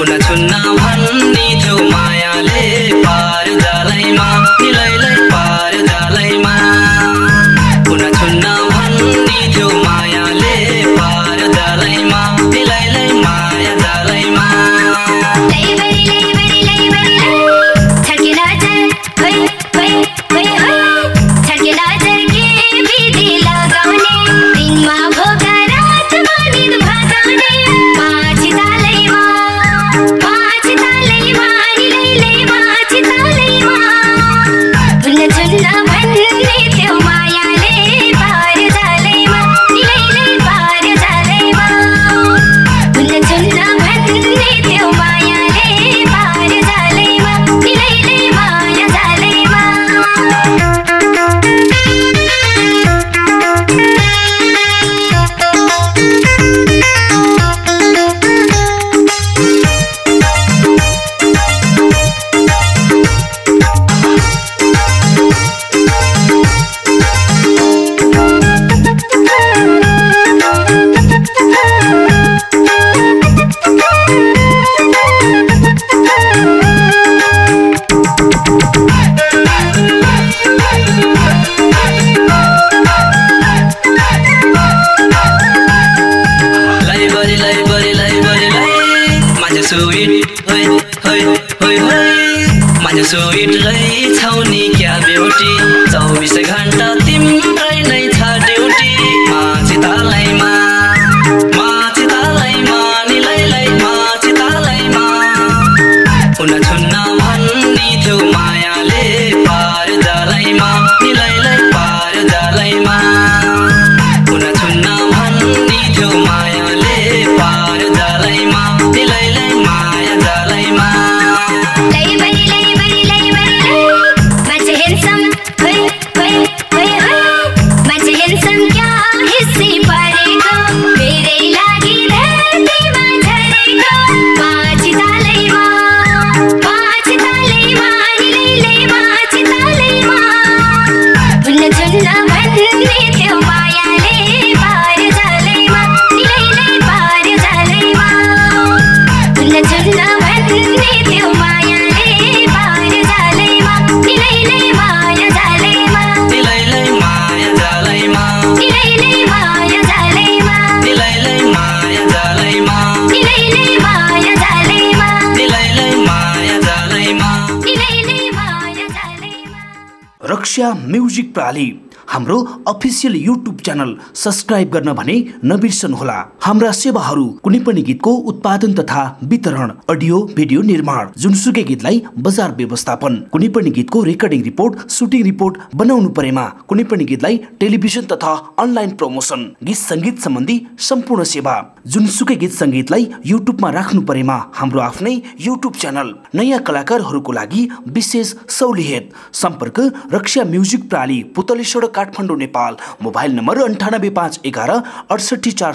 आफूलाई छुन्न भन्ने जो मायाले पार जालैमा होइ मान्छे स्विट रहेछौ नि क्या ब्युटी चौबिस घन्टा तिम्रै रक्षा म्यूज़िक प्राली हाम्रो अफिसियल युट्युब च्यानल सब्सक्राइब गर्न भने नबिर्सनुहोला हाम्रा सेवाहरू कुनै पनि गीतको उत्पादन तथा वितरण अडियो भिडियो निर्माण जुनसुकै गीतलाई बजार व्यवस्थापन कुनै पनि गीतको रेकर्डिङ रिपोर्ट सुटिङ रिपोर्ट बनाउनु परेमा कुनै पनि गीतलाई टेलिभिजन तथा अनलाइन प्रमोसन गीत सङ्गीत सम्बन्धी सम्पूर्ण सेवा जुनसुकै गीत सङ्गीतलाई युट्युबमा राख्नु परेमा हाम्रो आफ्नै युट्युब च्यानल नयाँ कलाकारहरूको लागि विशेष सहुलियत सम्पर्क रक्षा म्युजिक प्राली पुतली सडक काठमाडौँ नेपाल। मोबाइल नम्बर अन्ठानब्बे पाँच एघार अडसठी चार